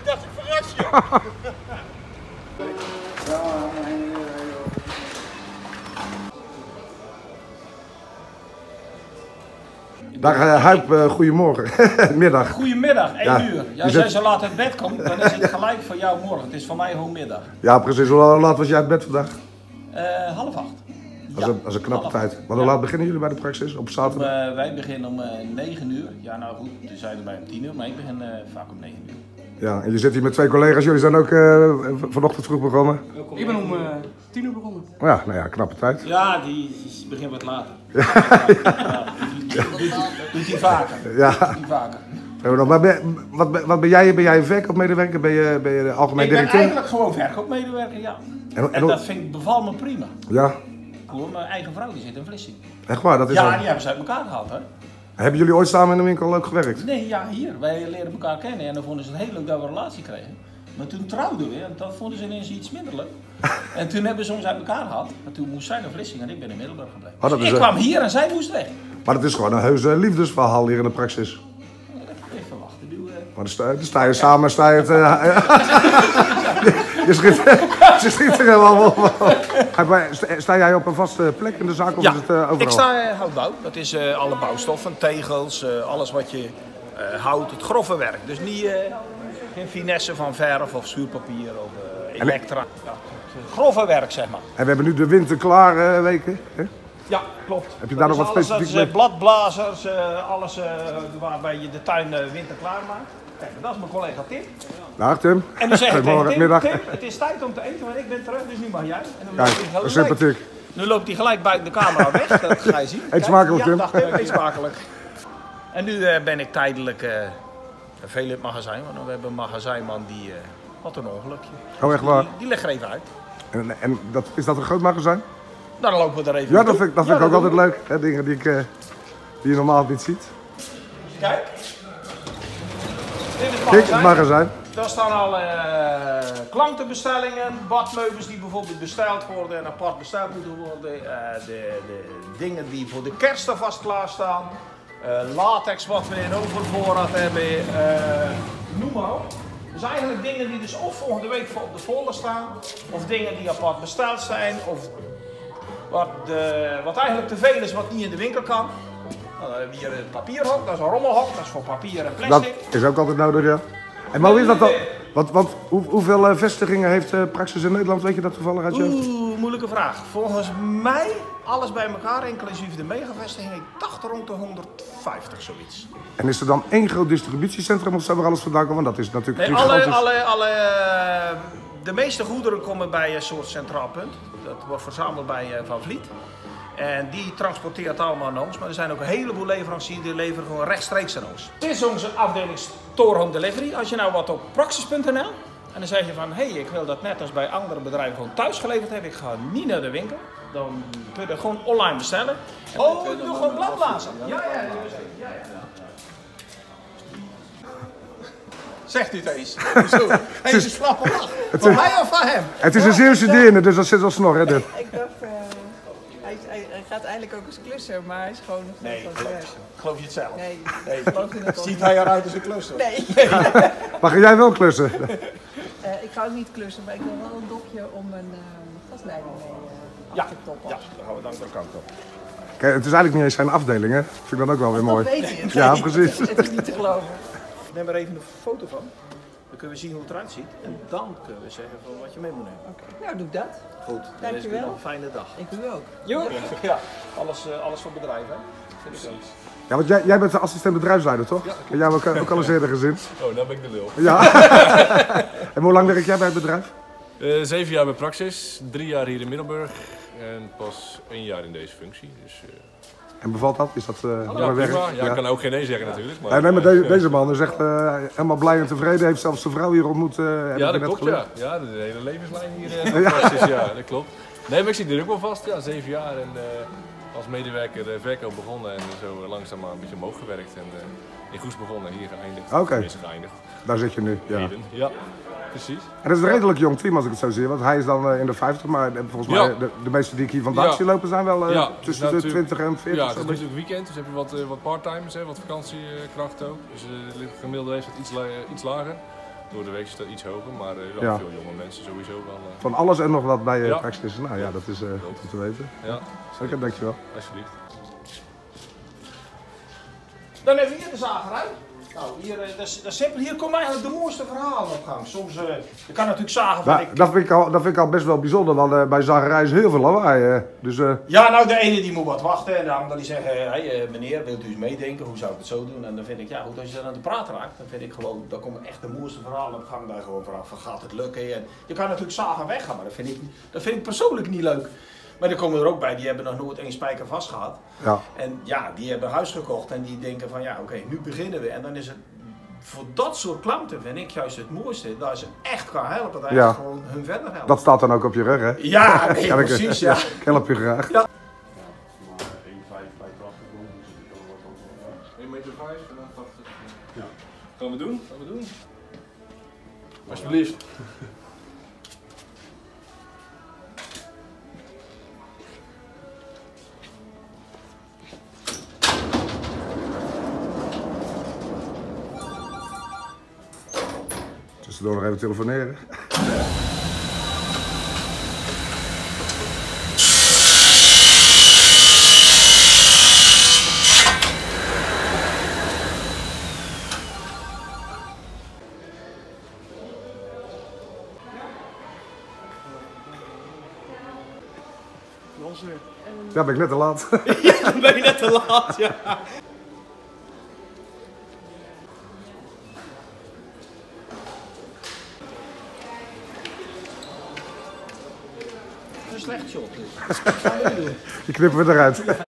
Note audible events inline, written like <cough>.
Ik dacht, ik verras je. Dag uh, Huip, uh, goedemorgen. <laughs> Middag. Goedemiddag, 1 Ja, uur. Ja, als jij zo laat uit bed komt, dan is het <laughs> gelijk voor jou morgen. Het is voor mij gewoon middag. Ja, precies. Hoe laat was jij uit bed vandaag? Eh, half acht. Dat is, een, dat is een knappe half tijd. Maar hoe Ja. laat beginnen jullie bij de praxis? Op zaterdag? Eh, wij beginnen om eh 9 uur. Ja, nou goed, we zijn er bij om 10 uur, maar ik begin eh, vaak om 9 uur. Ja, en je zit hier met twee collega's. Jullie zijn ook eh, vanochtend vroeg begonnen. Ik ben om eh, tien uur begonnen. Ja, nou ja, knappe tijd. Ja, die, die begint wat later. <laughs> Ja, doet, doet hij vaker. Ja. Doet hij vaker. Maar ben, wat, ben- wat ben jij? Ben jij een verkoopmedewerker? Ben je, ben je de algemeen Ik ben directeur? eigenlijk gewoon verkoopmedewerker, ja. En- en dat vind ik, beval me prima. Ja, Hoor, mijn eigen vrouw die zit in Vlissing. echt waar. Dat is Ja, al- die hebben ze uit elkaar gehaald, hè. Hebben jullie ooit samen in de winkel ook gewerkt? Nee, ja, hier. Wij leren elkaar kennen en dan vonden ze het heel leuk dat we een relatie kregen. Maar toen trouwden we en dat vonden ze ineens iets minder leuk. <laughs> En toen hebben ze ons uit elkaar gehad. En toen moest zij naar Vlissingen en ik ben in Middelburg gebleven. Oh, dat Dus ik eh, kwam hier en zij moest weg. Maar het is gewoon een heuse liefdesverhaal hier in de praxis. Even wachten. Eh, Maar dan sta, dan sta je samen, sta je het... eh, <laughs> <laughs> je schiet, <laughs> je schiet er helemaal op. Sta, jij op een vaste plek in de zaak of Ja, is het eh, overal? ik sta eh, houtbouw. Dat is eh, alle bouwstoffen, tegels, alles wat je houdt, het grove werk. Dus niet, geen finesse van verf of schuurpapier of elektra. Ja, het grove werk, zeg maar. En we hebben nu de winterklaar eh, weken. Hè? Ja, klopt. Heb je daar nog wat is alles, specifiek Dat is eh, bladblazers, eh, alles eh, waarbij je de tuin winter klaar maakt. Kijk, dat is mijn collega Tim. Dag Tim. En dan zeg ik tegen Goedemorgen, Tim, middag. Tim, het is tijd om te eten, want ik ben terug, dus nu mag jij. En dan Kijk, dat is sympathiek. Nu loopt hij gelijk buiten de camera weg, dat ga je zien. <laughs> Kijk, smakelijk, ja, Tim. dag Tim, eet smakelijk. En nu ben ik tijdelijk eh, veel in het magazijn, want we hebben een magazijnman die eh had een ongelukje. Oh, echt waar? Die, die legt er even uit. En, en dat, is dat een groot magazijn? Nou, dan lopen we er even Ja, dat vind, ik- dat vind Ja, ik ook altijd leuk. Hè? Dingen die, ik, eh, die je normaal niet ziet. Kijk. Dit is het magazijn. Daar staan alle eh, klantenbestellingen, badmeubels die bijvoorbeeld besteld worden en apart besteld moeten worden. eh, de, de dingen die voor de kerst alvast klaarstaan. eh latex wat we in overvoorraad hebben. noem maar op. Dus eigenlijk dingen die dus of volgende week voor op de folder staan. Of dingen die apart besteld zijn. Of wat, de, wat eigenlijk te veel is wat niet in de winkel kan. Nou, dan hebben we hier het papierhok, dat is een rommelhok, dat is voor papier en Dat plastic. is ook altijd nodig, ja. En hoe is dat dan? Want, want hoe, hoeveel eh, vestigingen heeft eh, Praxis in Nederland? Weet je dat toevallig uit je? Oeh, moeilijke vraag. Volgens mij, alles bij elkaar, inclusief de megavestiging, ik dacht rond de 150 zoiets. En is er dan één groot distributiecentrum of zijn we alles vandaan komen? Want dat is natuurlijk Nee, alle, alle, alle, eh, de meeste goederen komen bij een soort centraal punt. Dat wordt verzameld bij eh, Van Vliet. En die transporteert allemaal naar ons. Maar er zijn ook een heleboel leveranciers die leveren gewoon rechtstreeks aan ons. Dit is onze afdeling Store Home Delivery. Als je nou wat op praxis.nl en dan zeg je van hé, hey, ik wil dat net als bij andere bedrijven gewoon thuis geleverd hebben. Ik ga niet naar de winkel. Dan kun je dat gewoon online bestellen. Oh, ik doe gewoon bladblazen. Ja, ja, ja. ja, ja. Zegt u <laughs> het eens? Zo, even slappe lach. Van mij of van hem? Het is een Zeeuwse deerne, dus dat zit wel snor, hè, dit. Ik dacht, eh, hij, hij, hij gaat eigenlijk ook als klusser, maar hij is gewoon nog Nee, van geloof, je het zelf? Nee, Nee. ik geloof in het ook Ziet niet. hij eruit als een klusser? Nee, <laughs> Maar ga jij wel klussen? <laughs> Eh, ik ga ook niet klussen, maar ik wil wel een dopje om een eh, gasleiding mee Ja, te toppen. ja, dan gaan we dan de kant op. Kijk, het is eigenlijk niet eens zijn afdeling, hè? Vind ik dan ook wel weer mooi. Dat weet je. het. Ja, precies. Het is niet te geloven. Neem er even een foto van. Dan kunnen we zien hoe het eruit ziet. En dan kunnen we zeggen van wat je mee moet nemen. Oké, nou doe ik dat. Goed, dan wens ik u Dankjewel. nog een fijne dag. Ik doe ook. Jo. <laughs> Ja, alles, eh, alles voor bedrijven. hè? Vind ik ook. Ja, want jij, jij bent de assistent bedrijfsleider, toch? Ja, jij hebt ook, ook al eens <laughs> eerder gezien. Oh, dan ben ik de lul. Ja. <laughs> en hoe lang werk jij bij het bedrijf? Eh, zeven jaar bij Praxis, drie jaar hier in Middelburg en pas één jaar in deze functie. Dus, eh, En bevalt dat? Is dat eh ja, werk? prima. Ja, ik kan ook geen nee zeggen natuurlijk. Maar, Ja, nee, maar de- deze man is echt eh, helemaal blij en tevreden. Heeft zelfs zijn vrouw hier ontmoet. heb Ja, dat klopt ja. Ja, de hele levenslijn hier <laughs> ja, dat klopt. Nee, maar ik zit er ook wel vast, ja, zeven jaar. En als medewerker verkoop begonnen en zo langzaamaan een beetje omhoog gewerkt. En in Goes begonnen, hier geëindigd. Oké. Geëindigd. Daar zit je nu. Ja. Ja, precies. dat is een redelijk jong team als ik het zo zie. Want hij is dan eh, in de 50, maar eh, volgens Ja. mij de, de meeste die ik hier vandaag zie lopen zijn wel eh, Ja, tussen de natuurlijk- 20 en 40. Ja, het is natuurlijk weekend, dus heb je wat, wat parttimers, hè, wat vakantiekracht ook. Dus de gemiddelde heeft het iets, la- iets lager. Door de week is dat iets hoger, maar wel Ja. veel jonge mensen sowieso wel. Van alles en nog wat bij praxis. Nou ja, dat is goed om te weten. ja, Zeker, dankjewel. alsjeblieft. Dan we hier de zagerij. Nou, hier, eh, dat, is, dat is simpel. Hier komen eigenlijk de mooiste verhalen op gang. Soms, eh, je kan natuurlijk zagen van... Ik, dat, vind ik al, dat vind ik al best wel bijzonder, want eh, bij zagerij is heel veel lawaai. eh. dus Ja, nou, de ene die moet wat wachten en de ander die zegt, hey, meneer, wilt u eens meedenken, hoe zou ik het zo doen? En dan vind ik, ja goed, als je dan aan de praat raakt, dan vind ik gewoon, dan komen echt de mooiste verhalen op gang daar gewoon vanaf, van gaat het lukken? En je kan natuurlijk zagen weggaan, maar dat vind, ik, dat vind ik persoonlijk niet leuk. Maar er komen er ook bij, die hebben nog nooit één spijker vast gehad. ja. En ja, die hebben huis gekocht en die denken van, ja oké, nu beginnen we. En dan is het, voor dat soort klanten vind ik juist het mooiste, dat ze echt kan helpen, dat Ja. gewoon hun verder helpt. dat staat dan ook op je rug, hè? Ja, nee, Kan ik- precies, ja. Ik help je graag. 1 meter 5 en dan 80. Ja. Gaan we doen? Gaan we doen? Alsjeblieft. Tussendoor nog even telefoneren. Ja, ben ik net te laat. <laughs> Dan ben je net te laat, ja. Slecht shot. dus. <laughs> Die knippen we eruit.